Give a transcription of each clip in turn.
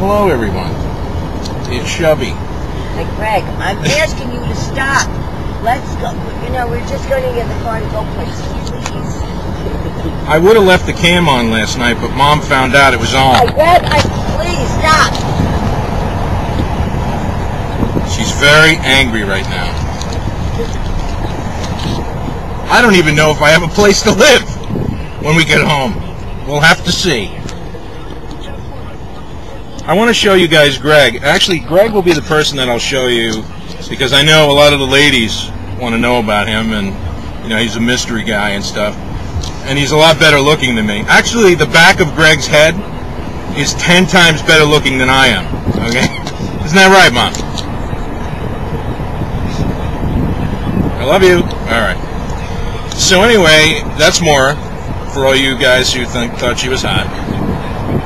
hello, everyone. It's Shubby. Hey, Greg, I'm asking you to stop. Let's go. You know, we're just going to get the car to go places, please. I would have left the cam on last night, but Mom found out it was on. I Greg, I, please stop. She's very angry right now. I don't even know if I have a place to live when we get home. We'll have to see. I want to show you guys Greg. Actually, Greg will be the person that I'll show you because I know a lot of the ladies want to know about him and you know, he's a mystery guy and stuff. And he's a lot better looking than me. Actually, the back of Greg's head is 10 times better looking than I am. Okay? Isn't that right, Mom? I love you. All right. So anyway, that's more for all you guys who think, thought she was hot.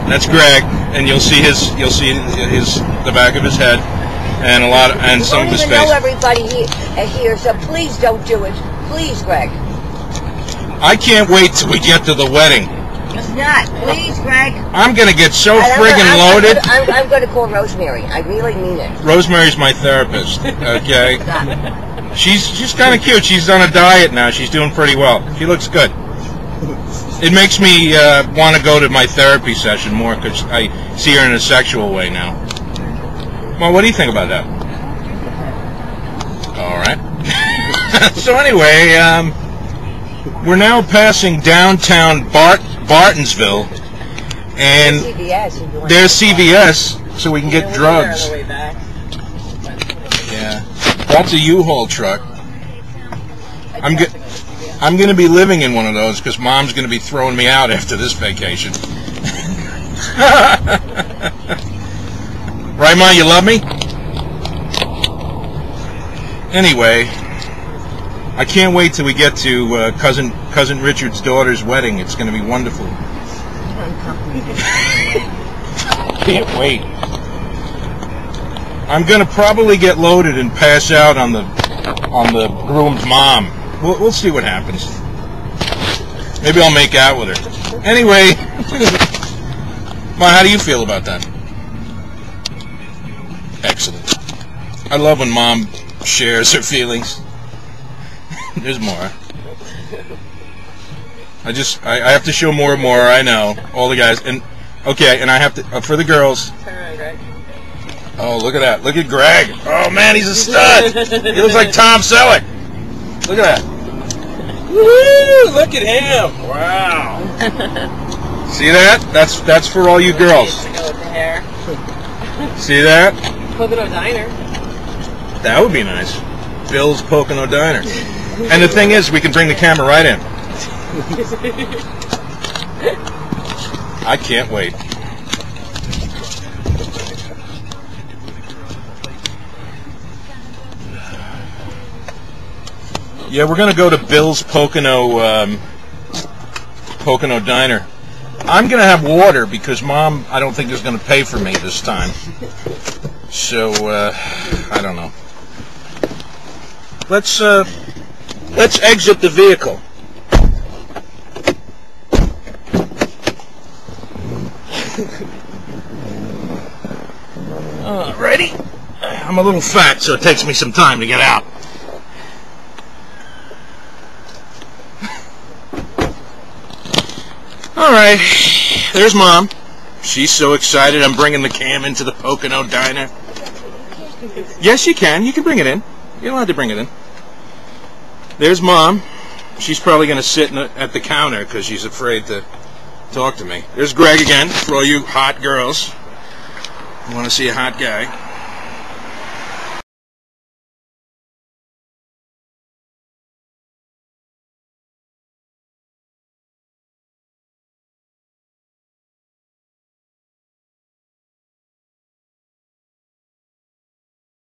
That's Greg, and you'll see his you'll see his the back of his head and a lot of, and You some of his even face. know everybody here, uh, so please don't do it. Please, Greg. I can't wait till we get to the wedding. It's not. Please, Greg. I'm gonna get so I'm friggin' I'm loaded. gonna- I'm, I'm going to call Rosemary. I really mean it. Rosemary's my therapist. Okay, she's she's kind of cute. She's on a diet now. She's doing pretty well. She looks good. It makes me uh, want to go to my therapy session more because I see her in a sexual way now. Well, what do you think about that? All right. so anyway, um, we're now passing downtown Bart Bartonsville, and CVS. if you want there's CVS, so we can get drugs. Yeah, that's a U-Haul truck. I'm go- I'm going to be living in one of those because Mom's going to be throwing me out after this vacation. right, Mom? You love me? Anyway, I can't wait till we get to uh, cousin cousin Richard's daughter's wedding. It's going to be wonderful. Can't wait. I'm gonna probably get loaded and pass out on the on the groom's mom. We'll, we'll see what happens. Maybe I'll make out with her. Anyway, Ma, how do you feel about that? Excellent. I love when mom shares her feelings. There's more. I just I, I have to show more and more. I know all the guys and okay, and I have to uh, for the girls. Turn around, Greg. Oh, look at that. Look at Greg. Oh, man, he's a stud. he looks like Tom Selleck. Look at that. Woo! Look at him. Wow. See that? That's that's for all you girls. To go with the hair. See that? Pocono Diner. That would be nice. Bill's Pocono Diner. And the thing is, we can bring the camera right in. I can't wait. Yeah, we're gonna go to Bill's Pocono um, Pocono Diner. I'm gonna have water because Mom, I don't think is gonna pay for me this time. So uh, I don't know. Let's uh, let's exit the vehicle. Ready? I'm a little fat, so it takes me some time to get out. There's mom. She's so excited. I'm bringing the cam into the Pocono Diner. Yes, you can. You can bring it in. You're allowed to bring it in. There's mom. She's probably going to sit the, at the counter because she's afraid to talk to me. There's Greg again for all you hot girls. Want to see a hot guy?